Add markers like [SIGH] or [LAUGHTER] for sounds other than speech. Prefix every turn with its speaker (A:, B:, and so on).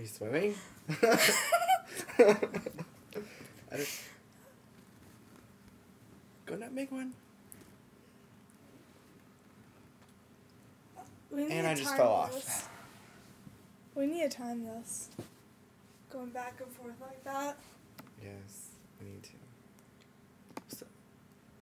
A: you swimming? [LAUGHS] [LAUGHS] I just... Go not make one. And I just fell off.
B: We need to time this. Going back and forth like that.
A: Yes, we need to.